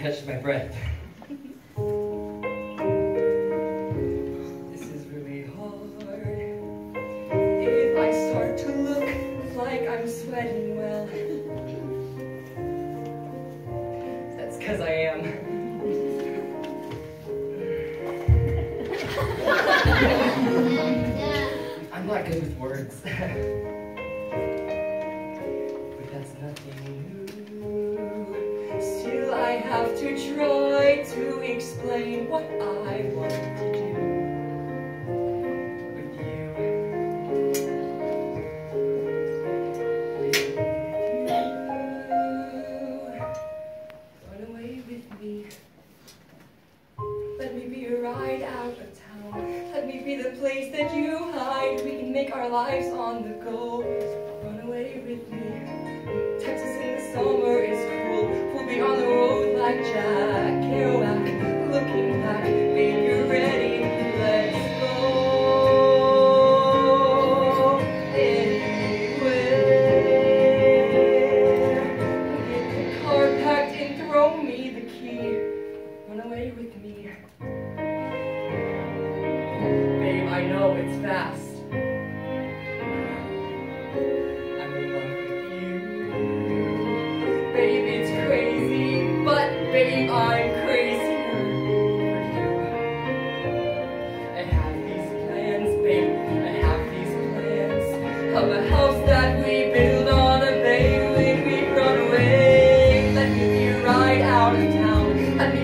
breath. This is really hard. If I start to look like I'm sweating well, that's because I am. I'm not good with words. have to try to explain what I want to do with you. Run away with me. Let me be a ride out of town. Let me be the place that you hide. We can make our lives on the go. Run away with me. Texas in the summer is cool. Know it's fast. I'm in love with you. It's crazy, but babe, I'm crazier for you. I have these plans, babe, I have these plans of a house that we build on a bay when we run away. Let me be out of town.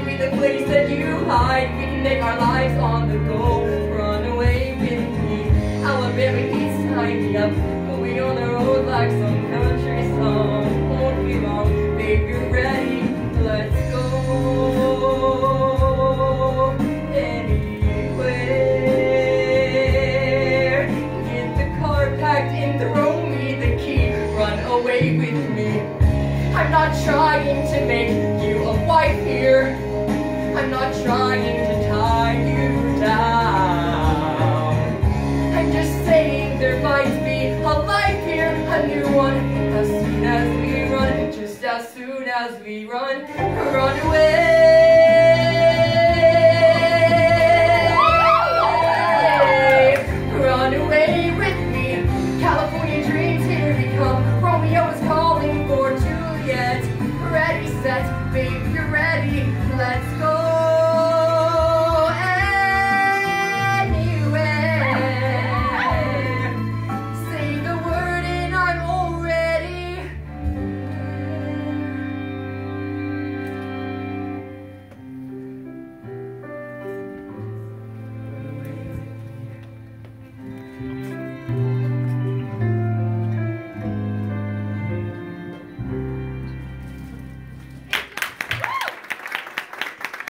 Be the place that you hide. We can make our lives on the go. Me up. Be on the road like some country song. Won't be long, you're ready. Let's go. Anywhere. Get the car packed and throw me the key. Run away with me. I'm not trying to make you a wife here. I'm not trying As soon as we run, just as soon as we run, run away. Run away with me. California dreams here we come. Romeo is calling for Juliet. Ready, set, baby.